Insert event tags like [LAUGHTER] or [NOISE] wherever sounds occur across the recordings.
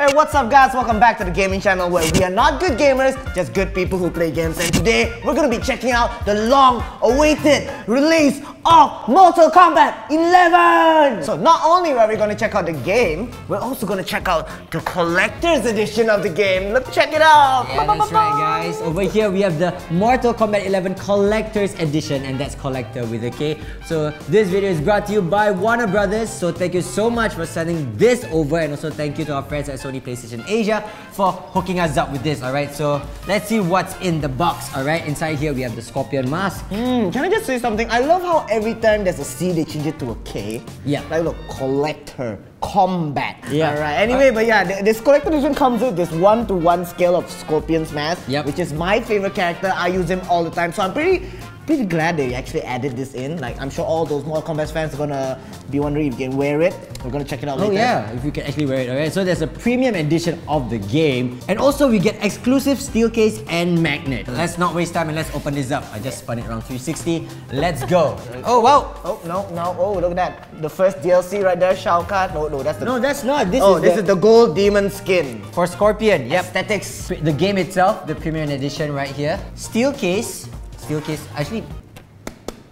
Hey, what's up guys? Welcome back to the gaming channel where we are not good gamers, just good people who play games. And today, we're gonna be checking out the long-awaited release of Mortal Kombat 11! So not only are we gonna check out the game, we're also gonna check out the collector's edition of the game. Let's check it out! Yeah, that's right, guys. Over here, we have the Mortal Kombat 11 Kollector's Edition, and that's collector with a K. So this video is brought to you by Warner Brothers. So thank you so much for sending this over, and also thank you to our friends at Sony PlayStation Asia for hooking us up with this. All right, so let's see what's in the box. All right, inside here we have the Scorpion mask. Hmm, can I just say something? I love how every time there's a C, they change it to a K. Yeah. Like, look, collector, combat. Yeah. Alright, anyway, uh, but yeah, this collector edition comes with this one to one scale of Scorpion's mask, Yep. which is my favorite character. I use him all the time, so I'm pretty. Pretty glad they actually added this in. Like, I'm sure all those Mortal Kombat fans are gonna be wondering if you can wear it. We're gonna check it out Oh later. yeah, if you can actually wear it, alright. So there's a premium edition of the game, and also we get exclusive steel case and magnet. Let's not waste time and let's open this up. I just spun it around 360. Let's go. Oh wow. Oh no, no! Oh look at that! The first DLC right there, Shao Kahn. No, no, that's the. No, that's not. This oh, is this the, is the gold demon skin. for Scorpion. Yep. Aesthetics. The game itself, the premium edition right here. Steel case. Steel case. Actually,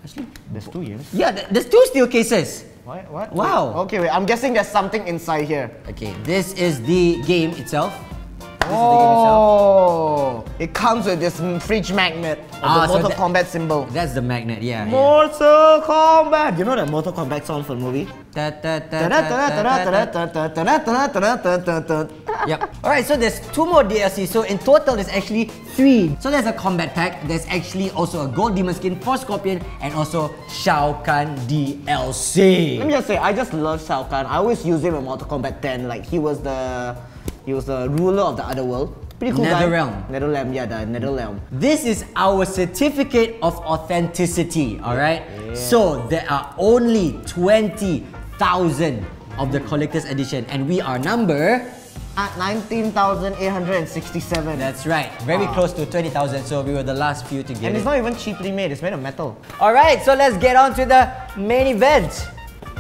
actually, There's two years. yeah. th- There's two steel cases. What? What? Wow. Wait, okay, wait. I'm guessing there's something inside here. Okay, this is the game itself. Oh, it comes with this fridge magnet Ah, the so Mortal that- Kombat symbol. That's the magnet. Yeah. yeah. Mortal Kombat. You know that Mortal Kombat song from the movie? [LAUGHS] Yep. Alright, so there's two more DLC. So in total, there's actually three. So there's a combat pack. There's actually also a gold demon skin for Scorpion and also Shao Kahn DLC. Let me just say, I just love Shao Kahn. I always use him in Mortal Kombat 10. Like he was the, he was the ruler of the other world. Pretty cool guy. Netherrealm. Netherrealm, yeah, the Netherrealm. This is our certificate of authenticity. Alright. So there are only 20,000 of the collector's edition, and we are number. At 19,867. That's right, very close to 20,000. So we were the last few to get And it. it's not even cheaply made, it's made of metal. Alright, so let's get on to the main event.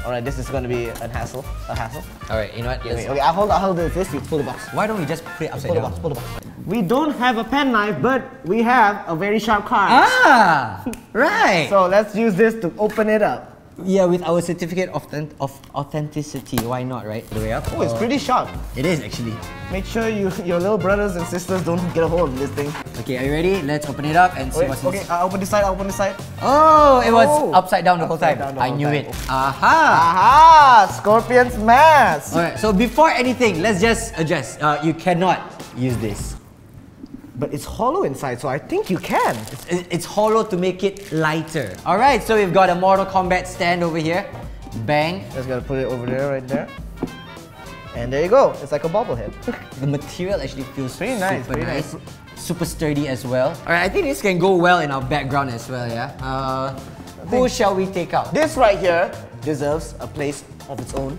Alright, this is gonna be a hassle. A hassle. Alright, you know what? Okay, okay, I'll hold, I'll hold this. This, you pull the box. Why don't we just put it upside Pull the box, pull the box. We don't have a pen knife, but we have a very sharp card. Ah, [LAUGHS] right. So let's use this to open it up. Yeah, with our certificate of, of authenticity, why not, right? The way up. Oh, it's pretty sharp. It is actually. Make sure you, your little brothers and sisters don't get a hold of this thing. Okay, are you ready? Let's open it up and see Wait, what's okay, inside. I open this side, I open this side. Oh, it was Oh. upside down the whole time. the I whole knew time. it. Aha. Aha! Scorpion's mask! Alright, so before anything, let's just adjust. Uh, you cannot use this. But it's hollow inside, so I think you can. It's, it's hollow to make it lighter. Alright, so we've got a Mortal Kombat stand over here. Bang. Just gotta put it over there, right there. And there you go. It's like a bobblehead. The material actually feels Pretty nice, super pretty nice. nice. Super sturdy as well. Alright, I think this can go well in our background as well, yeah? Uh, who shall we take out? this right here deserves a place of its own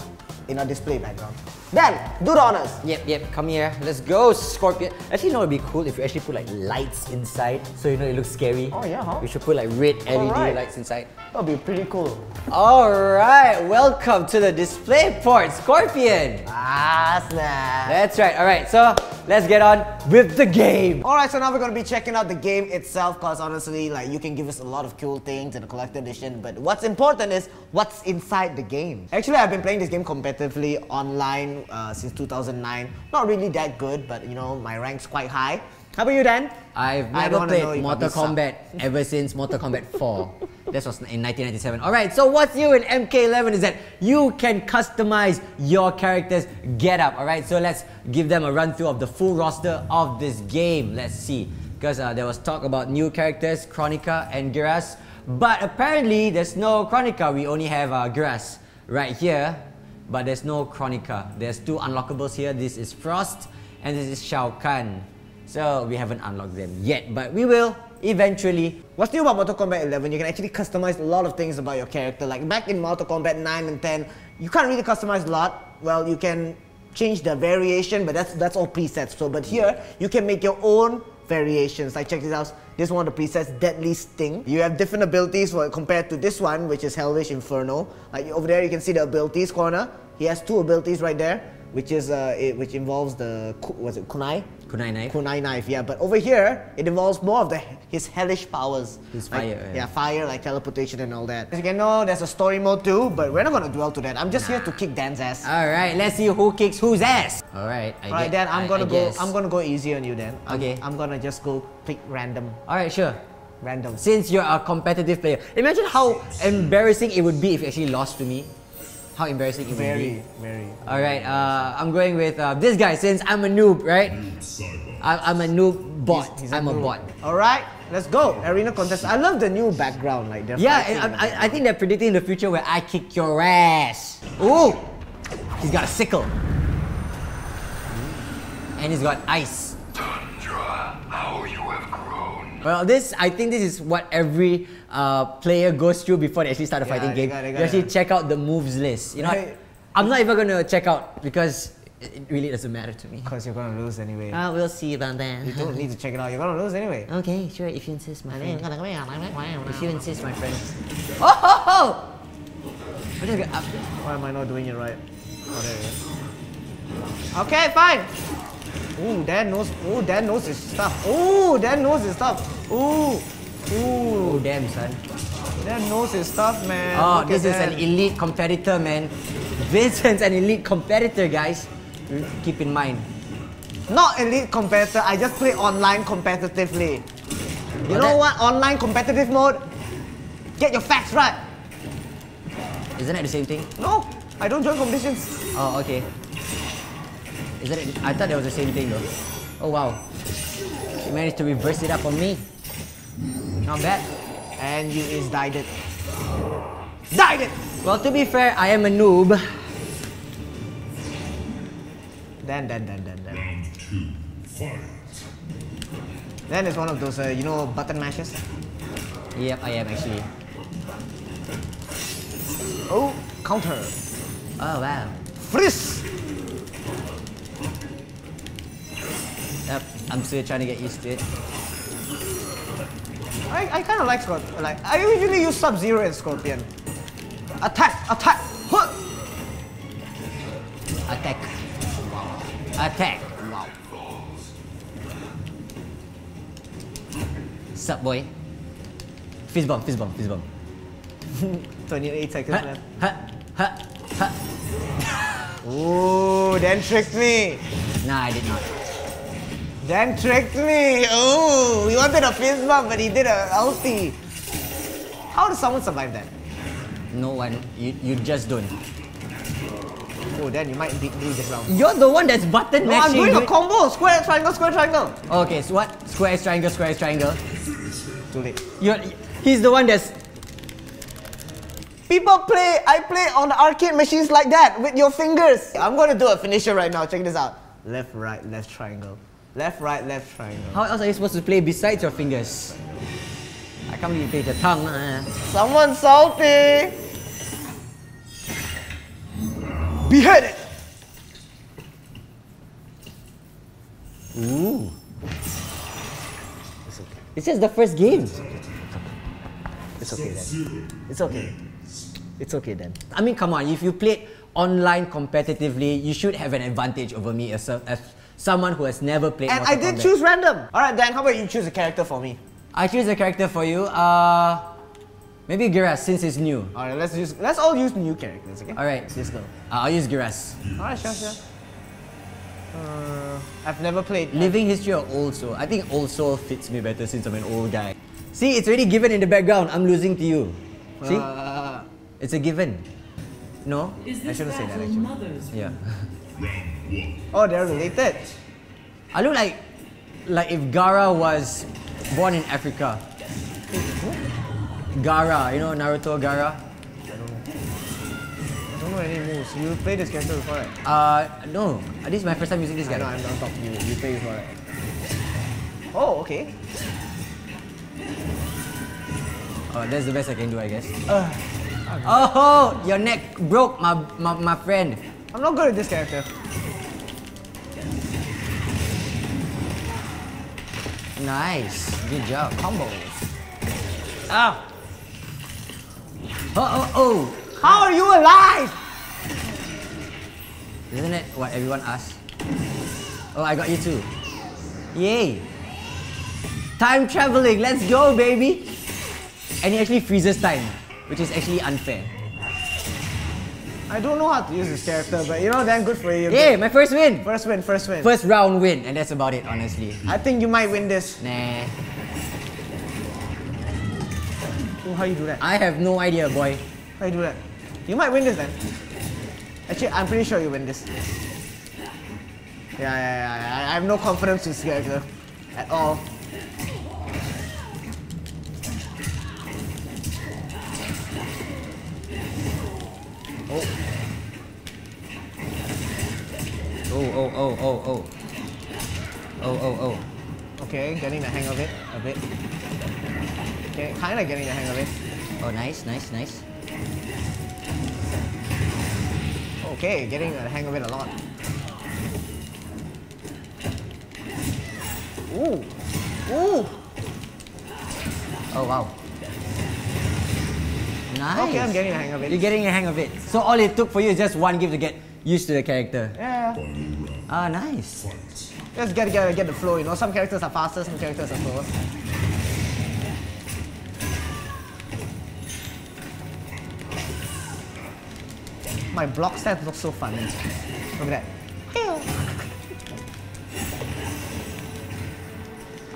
in our display background. Dan, do the honors. Yep, yep, come here. Let's go, Scorpion. Actually, you know it'd be cool if you actually put like lights inside so you know it looks scary. Oh, yeah, huh? We should put like red LED Alright. lights inside. That'll be pretty cool. Alright, welcome to the display port, Scorpion. Ah, snap. That's right, alright, so let's get on with the game. Alright, so now we're gonna be checking out the game itself because honestly, like you can give us a lot of cool things in the collector edition, but what's important is what's inside the game. Actually, I've been playing this game competitively online uh, since 2009. Not really that good, but you know, my rank's quite high. How about you, Dan? I've never played Mortal. Kombat ever since Mortal Kombat 4. This was in 1997. Alright, so what's new in MK11 is that you can customize your character's getup. Alright, so let's give them a run through of the full roster of this game. Let's see. Because uh, there was talk about new characters, Kronika and Geras. But apparently, there's no Kronika. We only have uh, Geras right here. But there's no Kronika. There's two unlockables here. This is Frost and this is Shao Kahn. So we haven't unlocked them yet, but we will eventually. What's new about Mortal Kombat 11? You can actually customize a lot of things about your character. Like back in Mortal Kombat 9 and 10, you can't really customize a lot. Well, you can change the variation, but that's that's all presets. So, but here you can make your own variations. Like check this out. This one the presets, Deadly Sting. You have different abilities for compared to this one, which is Hellish Inferno. Like over there, you can see the abilities corner. He has two abilities right there. which is uh, it, which involves the was it kunai? Kunai knife. Kunai knife, yeah. But over here, it involves more of the his hellish powers. His Like, fire, yeah. yeah. fire like teleportation and all that. As you can know, there's a story mode too, but we're not gonna dwell to that. I'm just here to kick Dan's ass. Alright, let's see who kicks whose ass. Alright, I Alright, get- Dan, I'm I- gonna I go. guess. I'm gonna go easy on you, Dan. I'm, Okay. I'm gonna just go pick random, Alright, sure. random. Since you're a competitive player, imagine how embarrassing it would be if you actually lost to me. How embarrassing it would Very, be. very. Alright, uh, I'm going with uh, this guy since I'm a noob, right? I, I'm a noob bot. He's I'm a noob. bot. Alright, let's go. Arena contest. I love the new background, like they're Yeah, and I, I, I think they're predicting the future where I kick your ass. Ooh! He's got a sickle. And he's got ice. Tundra, how you have grown. Well, this I think this is what every uh, player goes through before they actually start a Yeah, fighting game. got- they you actually check out the moves list. You know, Right. I'm not even gonna check out because it really doesn't matter to me. Because you're gonna lose anyway. Uh, we'll see about that. you don't need to check it out. You're gonna lose anyway. Okay, sure, if you insist, my friend. If you insist, my friend. Oh ho ho! I'm just gonna, Why am I not doing it right? Oh, there it is. Okay, fine. Ooh, Dan knows. Ooh, Dan knows his stuff. Ooh, Dan knows his stuff. Ooh, ooh, oh damn, son. Dan knows his stuff, man. Oh, Look this is an elite competitor, man. Vincent's an elite competitor, guys. Keep in mind. Not elite competitor. I just play online competitively. You Oh, know that- what? Online competitive mode. Get your facts right. Isn't that the same thing? No, I don't join competitions. Oh, okay. Is that it? I thought that was the same thing though. Oh wow. You managed to reverse it up on me. Not bad. And you is died it. Died it. Well, to be fair, I am a noob. Dan, Dan, Dan, Dan, Dan. Round two, fight. Dan is one of those, uh, you know, button mashes. Yep, I am actually. Oh, counter. Oh wow. Freeze. Yep, I'm still trying to get used to it. I, I kind of like Scorpion. Like I usually use Sub Zero and Scorpion. Attack, attack. Huh. Attack. Attack. Wow. Sup, boy? Fist bump, fist bump, fist bump. [LAUGHS] 28 seconds Ha, left. ha, ha, ha. Ooh, then tricked me. Nah, I did not. Dan tricked me. Oh, he wanted a fist bump, but he did a ulti. How does someone survive that? No one. You, you just don't. Oh, Dan, you might beat me this round. You're the one that's button No, I'm doing a combo. Square, triangle, square, triangle. Okay, so what? Square is triangle, square is triangle. Too late. You're, he's the one that's. People play, I play on arcade machines like that with your fingers. I'm gonna do a finisher right now. Check this out. Left, right, left triangle. Left, right, left triangle. How else are you supposed to play besides your fingers? I can't believe you play with your tongue. uh. Someone salty. Beheaded. Ooh. It's okay. It's just the first game. It's okay then. It's okay. It's okay then. I mean, come on. If you played online competitively, you should have an advantage over me as, a, as someone who has never played. And Mortal I did Kombat. choose random. Alright, Dan, how about you choose a character for me? I choose a character for you. Uh, maybe Geras since it's new. Alright, let's use let's all use new characters, okay? All right, Let's go. uh, I'll use Geras. Alright, sure, sure. Uh, I've never played. Living history or old soul? I think old soul fits me better since I'm an old guy. See, it's already given in the background. I'm losing to you. See, Uh, it's a given. No? Is I shouldn't say that, actually. mother's Yeah. [LAUGHS] oh, they're related. I look like like if Gaara was born in Africa. Gaara, you know Naruto Gaara? I don't know any moves. You played this character before, right? Uh, no. This is my first time using this I guy. know, I'm on top of you. You played before, right? Oh, okay. Oh, that's the best I can do, I guess. oh, your neck broke, my, my, my friend. I'm not good at this character. Nice. Good job. Combos. Ah. Oh, oh, oh. How are you alive? Isn't it what everyone asks? Oh, I got you too. Yay! Time traveling, let's go, baby! And he actually freezes time, which is actually unfair. I don't know how to use this character, but you know, then good for you. Yay, my first win! First win, first win. First round win, and that's about it, honestly. I think you might win this. Nah, Ooh, how you do that? I have no idea, boy. How you do that? You might win this then. Actually, I'm pretty sure you win this. Yeah, yeah, yeah. yeah. I have no confidence in this character at all. Oh, oh, oh, oh, oh. Oh, oh, oh. Okay, getting the hang of it a bit. Okay, kind of getting the hang of it. Oh, nice, nice, nice. Okay, getting the hang of it a lot. Ooh, ooh. Oh, wow. Nice. Okay, I'm getting the hang of it. You're getting the hang of it. So all it took for you is just one game to get used to the character. Yeah, Ah, nice. just get get get the flow. You know, some characters are faster, some characters are slower. My block stats look so funny. Look at that.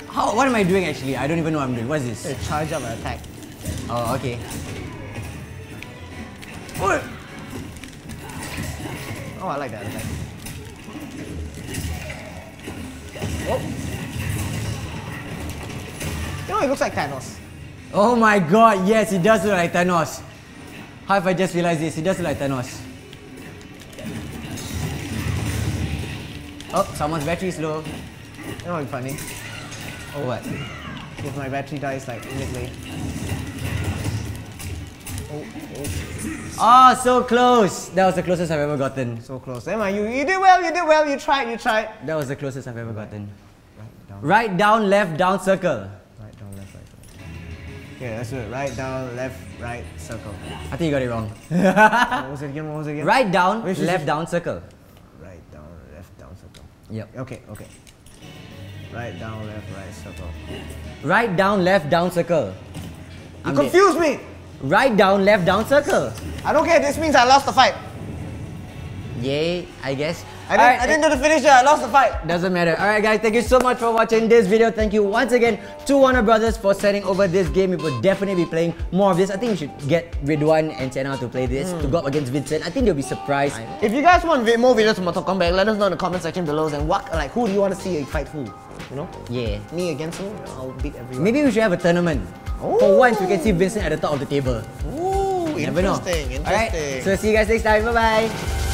How? What am I doing actually? I don't even know what I'm doing. What's this? They charge up an attack. Oh, okay. Oh, I like that attack. Oh. Know, it looks like Thanos. Oh my god, yes, he does look like Thanos. How if I just realized this? He does look like Thanos. Oh, someone's battery is low. Know, what'd be funny. Oh, what? If my battery dies like immediately. Oh, oh, so close! That was the closest I've ever gotten. so close. Emma, you, you did well, you did well, you tried, you tried. That was the closest I've ever gotten. Right down, Right down, left down, circle. right down, left, right, right. Okay, let's do it. Right down, left, right, circle. I think you got it wrong. what was it again? What was it again? right down, is left down, circle. Right down, left, down, circle. Yep. Okay, okay. Right down, left, right, circle. Right down, left down, circle. You I'm dead. confused me! Right down, left down, circle. I don't care, this means I lost the fight. Yay, I guess. I didn't, Alright, I didn't do uh, the finisher, I lost the fight. Doesn't matter. Alright guys, thank you so much for watching this video. Thank you once again to Warner Brothers for sending over this game. We will definitely be playing more of this. I think we should get Ridwan and Chena to play this to go up against Vincent. I think they'll be surprised. If you guys want more videos of Mortal Kombat, let us know in the comment section below and what, like, who do you want to see fight who? You know? Yeah. Me against who? I'll beat everyone. Maybe we should have a tournament. For Ooh. once, we can see Vincent at the top of the table. Ooh, Never know. interesting, interesting. Alright, so see you guys next time. Bye bye.